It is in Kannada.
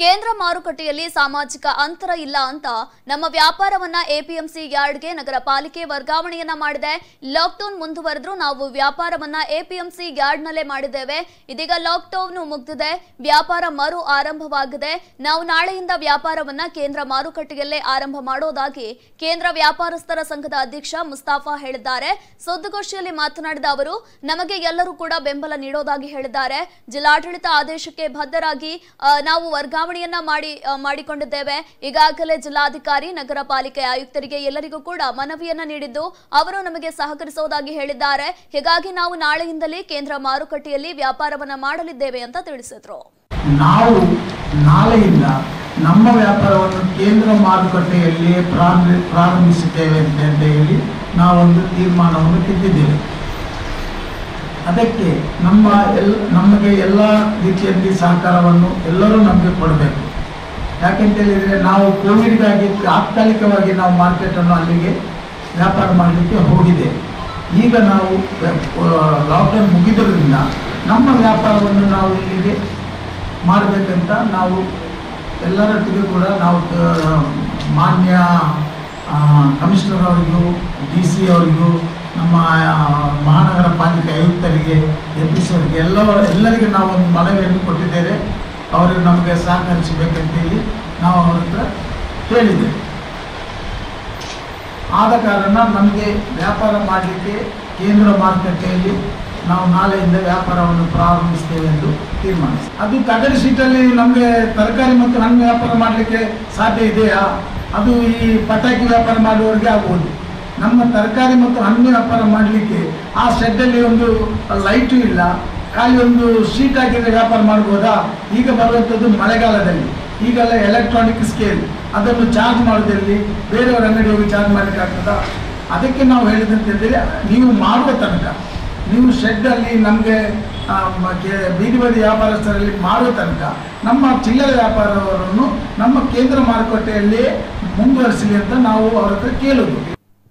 ಕೇಂದ್ರ ಮಾರುಕಟ್ಟೆಯಲ್ಲಿ ಸಾಮಾಜಿಕ ಅಂತರ ಇಲ್ಲ ಅಂತ ನಮ್ಮ ವ್ಯಾಪಾರವನ್ನ ಎಪಿಎಂಸಿ ಯಾರ್ಡ್ಗೆ ನಗರ ಪಾಲಿಕೆ ವರ್ಗಾವಣೆಯನ್ನ ಮಾಡಿದೆ. ಲಾಕ್ಡೌನ್ ಮುಂದುವರೆದ್ರು ನಾವು ವ್ಯಾಪಾರವನ್ನ ಎಪಿಎಂಸಿ ಯಾರ್ಡ್ನಲ್ಲೇ ಮಾಡಿದ್ದೇವೆ. ಇದೀಗ ಲಾಕ್ಡೌನ್ ಮುಗ್ದಿದೆ. ವ್ಯಾಪಾರ ಮರು ಆರಂಭವಾಗಿದೆ. ನಾವು ನಾಳೆಯಿಂದ ವ್ಯಾಪಾರವನ್ನ ಕೇಂದ್ರ ಮಾರುಕಟ್ಟೆಯಲ್ಲೇ ಆರಂಭ ಮಾಡೋದಾಗಿ ಕೇಂದ್ರ ವ್ಯಾಪಾರಸ್ಥರ ಸಂಘದ ಅಧ್ಯಕ್ಷ ಮುಸ್ತಾಫಾ ಹೇಳಿದ್ದಾರೆ. ಸುದ್ದಿಗೋಷ್ಠಿಯಲ್ಲಿ ಮಾತನಾಡಿದ ಅವರು, ನಮಗೆ ಎಲ್ಲರೂ ಕೂಡ ಬೆಂಬಲ ನೀಡೋದಾಗಿ ಹೇಳಿದ್ದಾರೆ. ಜಿಲ್ಲಾಡಳಿತ ಆದೇಶಕ್ಕೆ ಬದ್ಧರಾಗಿ ನಾವು ನಾವು ವರ್ಗಾವಣೆಯನ್ನ ಮಾಡಿ ಮಾಡಿಕೊಂಡಿದ್ದೇವೆ. ಈಗಾಗಲೇ ಜಿಲ್ಲಾಧಿಕಾರಿ, ನಗರ ಪಾಲಿಕೆ ಆಯುಕ್ತರಿಗೆ ಎಲ್ಲರಿಗೂ ಕೂಡ ಮನವಿಯನ್ನ ನೀಡಿದ್ದು ಅವರು ನಮಗೆ ಸಹಕರಿಸುವುದಾಗಿ ಹೇಳಿದ್ದಾರೆ. ಹೀಗಾಗಿ ನಾವು ನಾಳೆಯಿಂದಲೇ ಕೇಂದ್ರ ಮಾರುಕಟ್ಟೆಯಲ್ಲಿ ವ್ಯಾಪಾರವನ್ನ ಮಾಡಲಿದ್ದೇವೆ ಅಂತ ತಿಳಿಸಿದ್ರು. ನಾವು ನಾಳೆಯಿಂದ ನಮ್ಮ ವ್ಯಾಪಾರವನ್ನು ಕೇಂದ್ರ ಮಾರುಕಟ್ಟೆಯಲ್ಲಿ ಪ್ರಾರಂಭಿಸುತ್ತೇವೆ ಅಂತ ಹೇಳಿ ನಾವೊಂದು ತೀರ್ಮಾನವನ್ನು ತೆಗೆದಿದ್ದೇವೆ ಅದಕ್ಕೆ ನಮ್ಮ ಎಲ್ ನಮಗೆ ಎಲ್ಲ ರೀತಿಯಲ್ಲಿ ಸಹಕಾರವನ್ನು ಎಲ್ಲರೂ ನಮಗೆ ಕೊಡಬೇಕು. ಯಾಕೆಂತ ಹೇಳಿದರೆ ನಾವು ಕೋವಿಡ್ಗಾಗಿ ತಾತ್ಕಾಲಿಕವಾಗಿ ನಾವು ಮಾರ್ಕೆಟನ್ನು ಅಲ್ಲಿಗೆ ವ್ಯಾಪಾರ ಮಾಡಲಿಕ್ಕೆ ಹೋಗಿದೆ. ಈಗ ನಾವು ಲಾಕ್ಡೌನ್ ಮುಗಿದರಿಂದ ನಮ್ಮ ವ್ಯಾಪಾರವನ್ನು ನಾವು ಇಲ್ಲಿಗೆ ಮಾಡಬೇಕಂತ ನಾವು ಎಲ್ಲರೊಟ್ಟಿಗೆ ಕೂಡ ನಾವು ಮಾನ್ಯ ಕಮಿಷನರ್ ಅವರಿಗೂ, ಡಿ ಸಿ ಅವರಿಗೂ, ನಮ್ಮ ಮಹಾನಗರ ಆಯುಕ್ತರಿಗೆ ಎಂ ಅವರಿಗೆ ಎಲ್ಲ ಎಲ್ಲರಿಗೆ ನಾವು ಒಂದು ಮನವಿಯನ್ನು ಕೊಟ್ಟಿದ್ದೇವೆ. ಅವರು ನಮಗೆ ಸಹಕರಿಸಬೇಕಂತೇಳಿ ನಾವು ಅವ್ರ ಹತ್ರ ಕೇಳಿದ್ದೇವೆ. ಆದ ಕಾರಣ ನಮಗೆ ವ್ಯಾಪಾರ ಮಾಡಲಿಕ್ಕೆ ಕೇಂದ್ರ ಮಾರುಕಟ್ಟೆಯಲ್ಲಿ ನಾವು ನಾಳೆಯಿಂದ ವ್ಯಾಪಾರವನ್ನು ಪ್ರಾರಂಭಿಸ್ತೇವೆ ಎಂದು ತೀರ್ಮಾನಿಸಿ ಅದು ತಗಡಿ ಸೀಟಲ್ಲಿ ನಮಗೆ ತರಕಾರಿ ಮತ್ತು ಹಣ್ಣು ವ್ಯಾಪಾರ ಮಾಡಲಿಕ್ಕೆ ಸಾಧ್ಯ ಇದೆಯಾ? ಅದು ಈ ಪಟಾಕಿ ವ್ಯಾಪಾರ ಮಾಡುವವರಿಗೆ ಆಗ್ಬೋದು. ನಮ್ಮ ತರಕಾರಿ ಮತ್ತು ಹಣ್ಣಿನ ವ್ಯಾಪಾರ ಮಾಡಲಿಕ್ಕೆ ಆ ಶೆಡ್ಡಲ್ಲಿ ಒಂದು ಲೈಟು ಇಲ್ಲ. ಖಾಲಿ ಒಂದು ಶೀಟ್ ವ್ಯಾಪಾರ ಮಾಡ್ಬೋದಾ? ಈಗ ಬರುವಂಥದ್ದು ಮಳೆಗಾಲದಲ್ಲಿ. ಈಗೆಲ್ಲ ಎಲೆಕ್ಟ್ರಾನಿಕ್ ಸ್ಕೇಲ್ ಅದನ್ನು ಚಾರ್ಜ್ ಮಾಡೋದಲ್ಲಿ ಬೇರೆಯವರ ಅಂಗಡಿ ಹೋಗಿ ಚಾರ್ಜ್ ಮಾಡಲಿಕ್ಕೆ ಆಗ್ತದಾ? ಅದಕ್ಕೆ ನಾವು ಹೇಳಿದಂತೇಳಿ ನೀವು ಮಾಡುವ ತನಕ. ನೀವು ಶೆಡ್ಡಲ್ಲಿ ನಮಗೆ ಬೀದಿ ಬದಿ ವ್ಯಾಪಾರಸ್ಥರಲ್ಲಿ ಮಾಡುವ ತನಕ ನಮ್ಮ ಚಿಲ್ಲರೆ ವ್ಯಾಪಾರವರನ್ನು ನಮ್ಮ ಕೇಂದ್ರ ಮಾರುಕಟ್ಟೆಯಲ್ಲಿ ಮುಂದುವರಿಸಲಿ ಅಂತ ನಾವು ಅವರ ಹತ್ರ ಕೇಳೋದು.